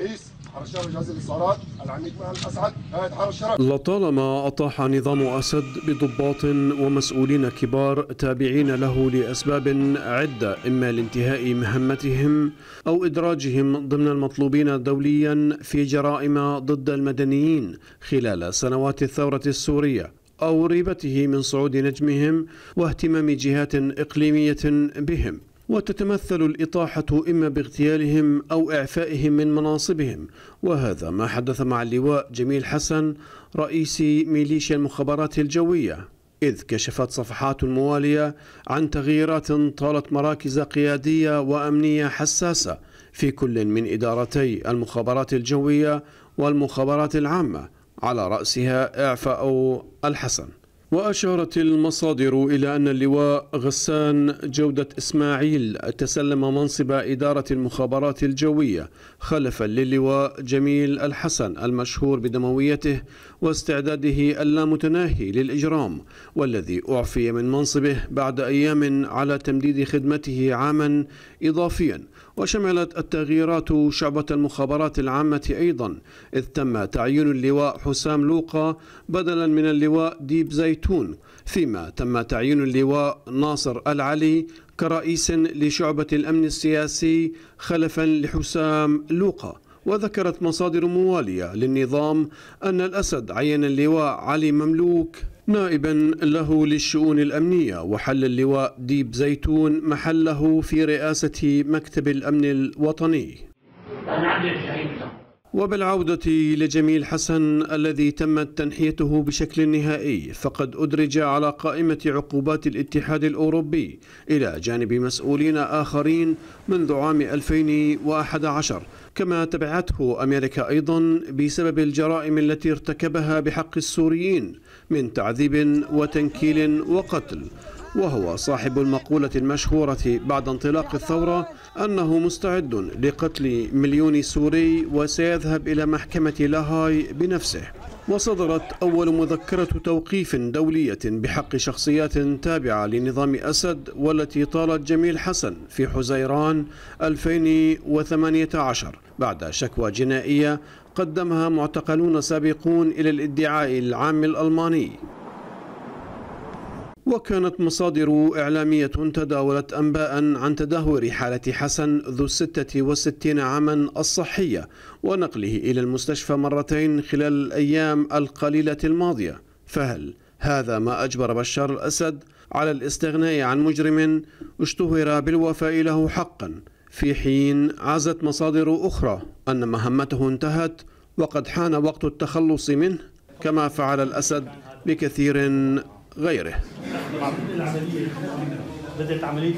رئيس حرس الشرف جهاز الاتصالات العميد مهل أسعد هيئة حرس الشرف لطالما أطاح نظام أسد بضباط ومسؤولين كبار تابعين له لأسباب عدة إما لانتهاء مهمتهم أو إدراجهم ضمن المطلوبين دوليا في جرائم ضد المدنيين خلال سنوات الثورة السورية أو ريبته من صعود نجمهم واهتمام جهات إقليمية بهم. وتتمثل الإطاحة إما باغتيالهم أو إعفائهم من مناصبهم. وهذا ما حدث مع اللواء جميل حسن رئيس ميليشيا المخابرات الجوية إذ كشفت صفحات موالية عن تغييرات طالت مراكز قيادية وأمنية حساسة في كل من إدارتي المخابرات الجوية والمخابرات العامة على رأسها إعفاء الحسن. وأشارت المصادر إلى أن اللواء غسان جودة إسماعيل تسلم منصب إدارة المخابرات الجوية خلفا للواء جميل الحسن المشهور بدمويته واستعداده اللامتناهي للإجرام والذي أعفي من منصبه بعد أيام على تمديد خدمته عاما إضافيا وشملت التغييرات شعبة المخابرات العامة أيضا إذ تم تعيين اللواء حسام لوقا بدلا من اللواء ديب زيتون فيما تم تعيين اللواء ناصر العلي كرئيس لشعبة الأمن السياسي خلفا لحسام لوقا. وذكرت مصادر موالية للنظام أن الأسد عين اللواء علي مملوك نائبا له للشؤون الأمنية وحل اللواء ديب زيتون محله في رئاسة مكتب الأمن الوطني. وبالعودة لجميل حسن الذي تمت تنحيته بشكل نهائي فقد أدرج على قائمة عقوبات الاتحاد الأوروبي إلى جانب مسؤولين آخرين منذ عام 2011 كما تبعته أمريكا أيضا بسبب الجرائم التي ارتكبها بحق السوريين من تعذيب وتنكيل وقتل. وهو صاحب المقولة المشهورة بعد انطلاق الثورة أنه مستعد لقتل مليون سوري وسيذهب إلى محكمة لاهاي بنفسه. وصدرت أول مذكرة توقيف دولية بحق شخصيات تابعة لنظام أسد والتي طالت جميل حسن في حزيران 2018 بعد شكوى جنائية قدمها معتقلون سابقون إلى الادعاء العام الألماني. وكانت مصادر إعلامية تداولت أنباء عن تدهور حالة حسن ذو الستة والستين عاما الصحية ونقله إلى المستشفى مرتين خلال الأيام القليلة الماضية. فهل هذا ما أجبر بشار الأسد على الاستغناء عن مجرم اشتهر بالوفاء له حقا؟ في حين عزت مصادر أخرى أن مهمته انتهت وقد حان وقت التخلص منه كما فعل الأسد بكثير غيره. بدأت عمليه